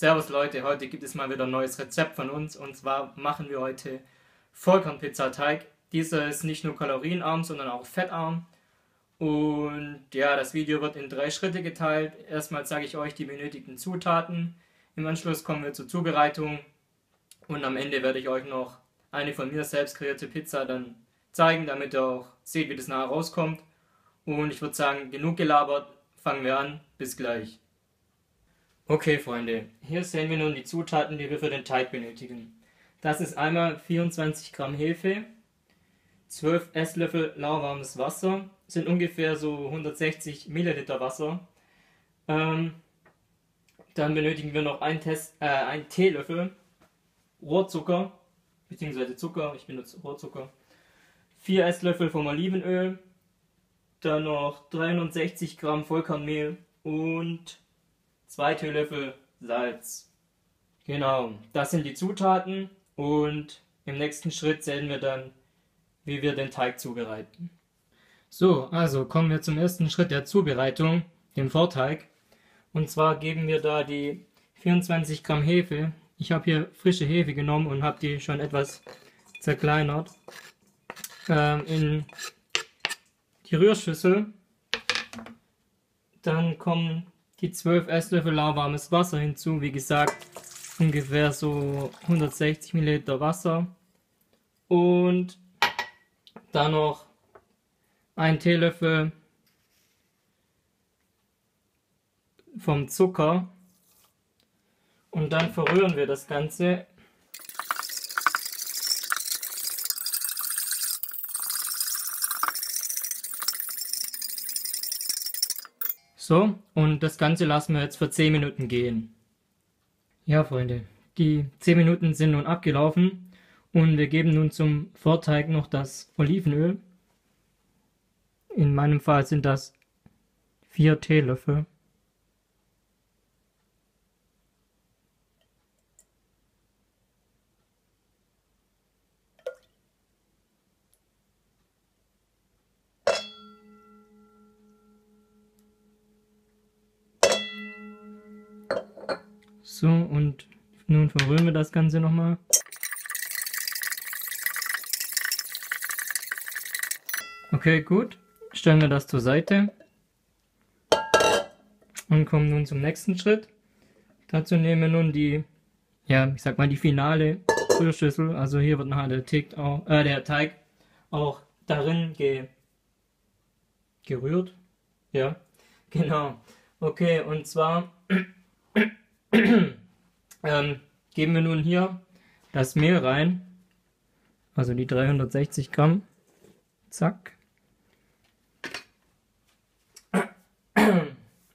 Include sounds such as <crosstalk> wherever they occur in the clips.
Servus Leute, heute gibt es mal wieder ein neues Rezept von uns und zwar machen wir heute Vollkornpizzateig. Dieser ist nicht nur kalorienarm, sondern auch fettarm. Und ja, das Video wird in drei Schritte geteilt. Erstmal zeige ich euch die benötigten Zutaten. Im Anschluss kommen wir zur Zubereitung und am Ende werde ich euch noch eine von mir selbst kreierte Pizza dann zeigen, damit ihr auch seht, wie das nachher rauskommt. Und ich würde sagen, genug gelabert, fangen wir an. Bis gleich. Okay, Freunde, hier sehen wir nun die Zutaten, die wir für den Teig benötigen. Das ist einmal 24 Gramm Hefe, 12 Esslöffel lauwarmes Wasser, sind ungefähr so 160 Milliliter Wasser. Ähm, dann benötigen wir noch einen, Test, äh, einen Teelöffel Rohrzucker, beziehungsweise Zucker, ich benutze Rohrzucker, 4 Esslöffel vom Olivenöl, dann noch 360 Gramm Vollkornmehl und 2 Teelöffel Salz. Genau, das sind die Zutaten und im nächsten Schritt sehen wir dann, wie wir den Teig zubereiten. So, also kommen wir zum ersten Schritt der Zubereitung, dem Vorteig. Und zwar geben wir da die 24 Gramm Hefe. Ich habe hier frische Hefe genommen und habe die schon etwas zerkleinert. Ähm, in die Rührschüssel. Dann kommen die 12 Esslöffel lauwarmes Wasser hinzu. Wie gesagt, ungefähr so 160 Milliliter Wasser. Und dann noch ein Teelöffel vom Zucker. Und dann verrühren wir das Ganze So, und das Ganze lassen wir jetzt für 10 Minuten gehen. Ja, Freunde, die 10 Minuten sind nun abgelaufen und wir geben nun zum Vorteig noch das Olivenöl. In meinem Fall sind das 4 Teelöffel. So, und nun verrühren wir das Ganze nochmal. Okay, gut. Stellen wir das zur Seite. Und kommen nun zum nächsten Schritt. Dazu nehmen wir nun die, ja, ich sag mal die finale Rührschüssel. Also hier wird nachher der, Teig auch, äh, der Teig auch darin ge gerührt. Ja, <laughs> genau. Okay, und zwar <clears throat> <clears throat> ähm, geben wir nun hier das Mehl rein, also die 360 Gramm. Zack. <clears throat>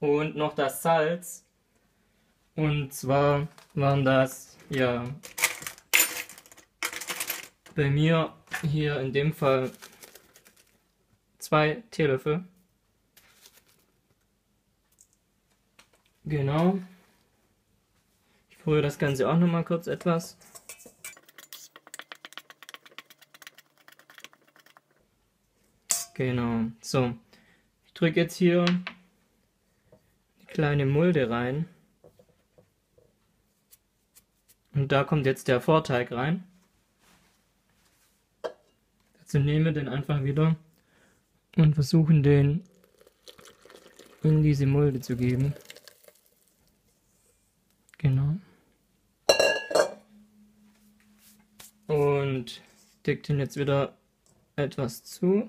Und noch das Salz. Und zwar waren das, ja, bei mir hier in dem Fall zwei Teelöffel. Genau. Ich rühre das Ganze auch nochmal kurz etwas. Genau, so. Ich drücke jetzt hier die kleine Mulde rein. Und da kommt jetzt der Vorteig rein. Dazu nehmen wir den einfach wieder und versuchen den in diese Mulde zu geben. Genau. und deckt ihn jetzt wieder etwas zu.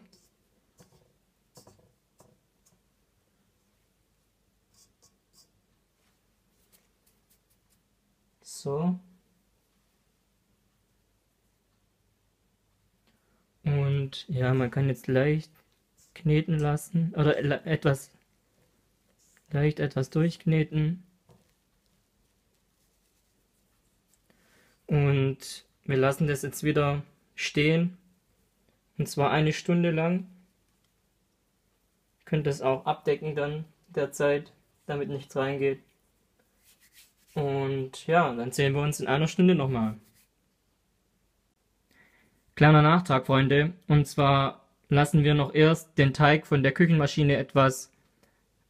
So. Und ja, man kann jetzt leicht kneten lassen oder etwas leicht etwas durchkneten. Und wir lassen das jetzt wieder stehen. Und zwar eine Stunde lang. Ihr könnt das auch abdecken dann derzeit, damit nichts reingeht. Und ja, dann sehen wir uns in einer Stunde nochmal. Kleiner Nachtrag, Freunde. Und zwar lassen wir noch erst den Teig von der Küchenmaschine etwas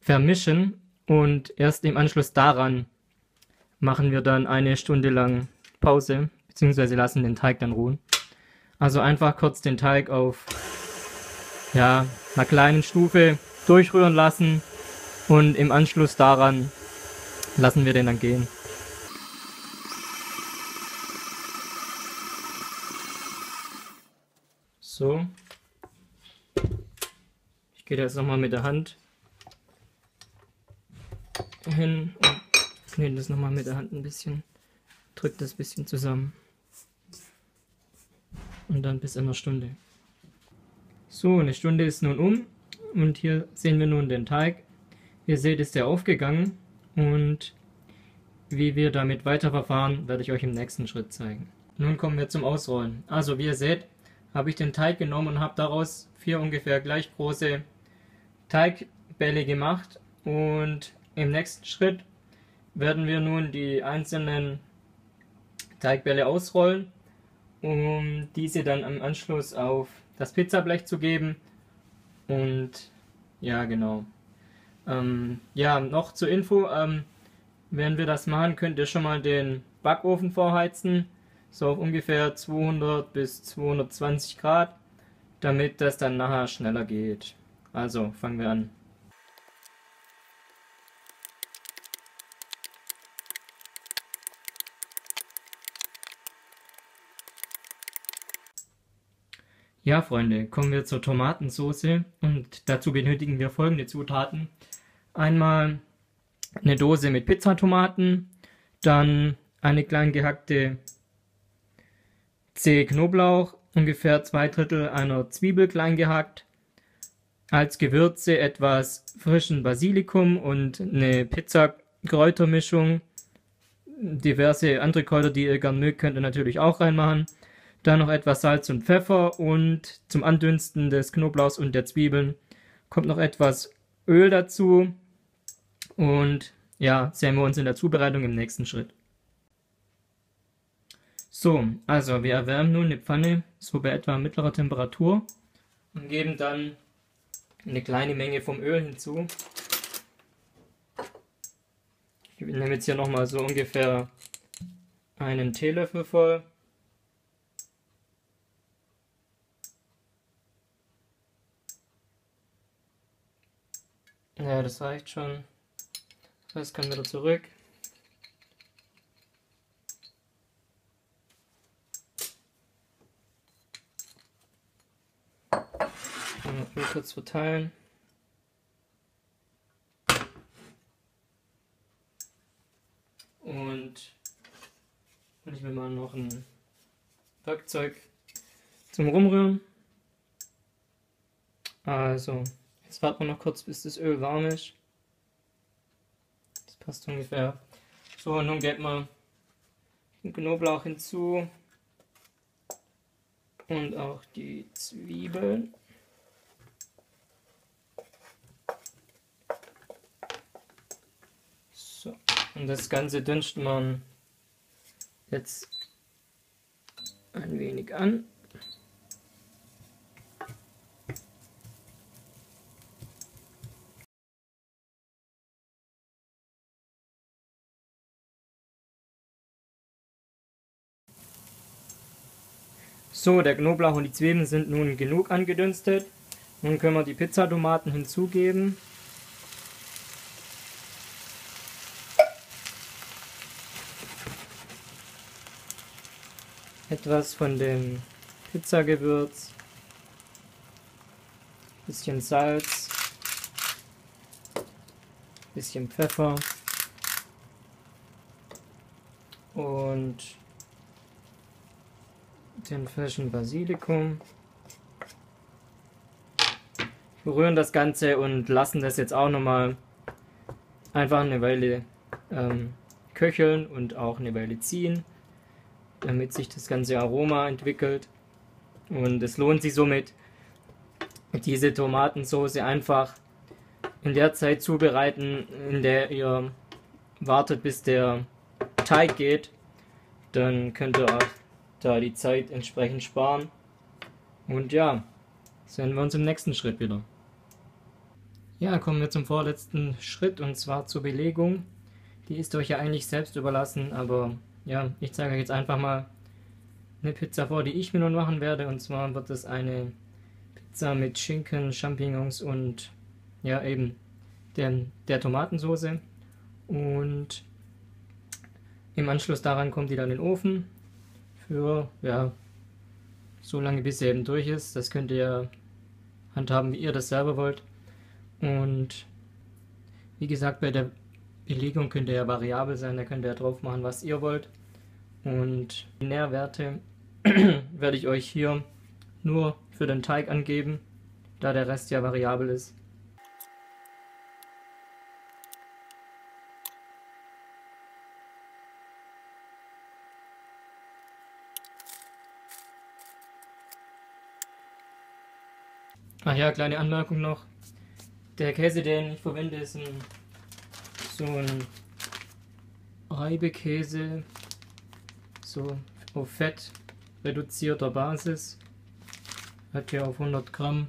vermischen und erst im Anschluss daran machen wir dann eine Stunde lang Pause, beziehungsweise lassen den Teig dann ruhen. Also einfach kurz den Teig auf ja, einer kleinen Stufe durchrühren lassen und im Anschluss daran lassen wir den dann gehen. So. Ich gehe jetzt nochmal mit der Hand hin und knete das nochmal mit der Hand ein bisschen, drücke das bisschen zusammen. Und dann bis in einer Stunde. So, eine Stunde ist nun um und hier sehen wir nun den Teig. Ihr seht, ist der aufgegangen und wie wir damit weiterverfahren, werde ich euch im nächsten Schritt zeigen. Nun kommen wir zum Ausrollen. Also wie ihr seht, habe ich den Teig genommen und habe daraus vier ungefähr gleich große Teigbälle gemacht und im nächsten Schritt werden wir nun die einzelnen Teigbälle ausrollen, um diese dann im Anschluss auf das Pizzablech zu geben. Und ja, genau. Ähm, ja, noch zur Info, ähm, wenn wir das machen, könnt ihr schon mal den Backofen vorheizen, so auf ungefähr 200 bis 220 Grad, damit das dann nachher schneller geht. Also fangen wir an. Ja, Freunde, kommen wir zur Tomatensauce und dazu benötigen wir folgende Zutaten. Einmal eine Dose mit Pizzatomaten, dann eine klein gehackte Zehe Knoblauch, ungefähr zwei Drittel einer Zwiebel klein gehackt, als Gewürze etwas frischen Basilikum und eine Pizzakräutermischung. Diverse andere Kräuter, die ihr gern mögt, könnt ihr natürlich auch reinmachen. Dann noch etwas Salz und Pfeffer und zum Andünsten des Knoblauchs und der Zwiebeln kommt noch etwas Öl dazu. Und ja, sehen wir uns in der Zubereitung im nächsten Schritt. So, also wir erwärmen nun eine Pfanne so bei etwa mittlerer Temperatur und geben dann eine kleine Menge vom Öl hinzu. Ich nehme jetzt hier nochmal so ungefähr einen Teelöffel voll. Ja, das reicht schon. Das kann wieder zurück. Mal kurz verteilen. Und ich mir mal noch ein Werkzeug zum Rumrühren. Also Jetzt warten wir noch kurz, bis das Öl warm ist. Das passt ungefähr. So, und nun geht man den Knoblauch hinzu und auch die Zwiebeln. So, und das Ganze dünst man jetzt ein wenig an. So, der Knoblauch und die Zwiebeln sind nun genug angedünstet. Nun können wir die Pizzatomaten hinzugeben. Etwas von dem Pizzagewürz. Bisschen Salz. Bisschen Pfeffer. Und den frischen Basilikum. Wir rühren das Ganze und lassen das jetzt auch nochmal einfach eine Weile ähm, köcheln und auch eine Weile ziehen, damit sich das ganze Aroma entwickelt. Und es lohnt sich somit, diese Tomatensauce einfach in der Zeit zubereiten, in der ihr wartet, bis der Teig geht. Dann könnt ihr auch da die Zeit entsprechend sparen. Und ja, sehen wir uns im nächsten Schritt wieder. Ja, kommen wir zum vorletzten Schritt und zwar zur Belegung. die ist euch ja eigentlich selbst überlassen, aber ja, ich zeige euch jetzt einfach mal eine Pizza vor, die ich mir nun machen werde. Und zwar wird es eine Pizza mit Schinken, Champignons und ja eben der, der Tomatensoße. Und im Anschluss daran kommt die dann in den Ofen für ja so lange bis sie eben durch ist. Das könnt ihr handhaben, wie ihr das selber wollt. Und wie gesagt, bei der Belegung könnt ihr ja variabel sein, da könnt ihr ja drauf machen, was ihr wollt. Und die Nährwerte <clears throat> werde ich euch hier nur für den Teig angeben, da der Rest ja variabel ist. Ach ja, kleine Anmerkung noch. Der Käse, den ich verwende, ist ein, so ein Reibekäse, so auf Fett reduzierter Basis. Hat hier auf 100 Gramm.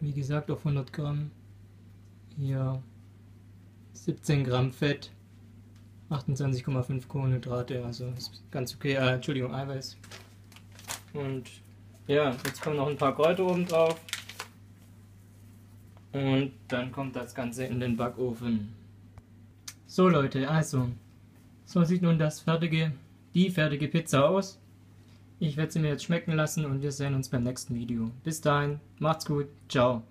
Wie gesagt, auf 100 Gramm. Hier 17 Gramm Fett. 28,5 Kohlenhydrate, also ist ganz okay. Äh, Entschuldigung, Eiweiß. Und ja, jetzt kommen noch ein paar Kräuter oben drauf. Und dann kommt das Ganze in den Backofen. So Leute, also, so sieht nun das fertige, die fertige Pizza aus. Ich werde sie mir jetzt schmecken lassen und wir sehen uns beim nächsten Video. Bis dahin, macht's gut, ciao.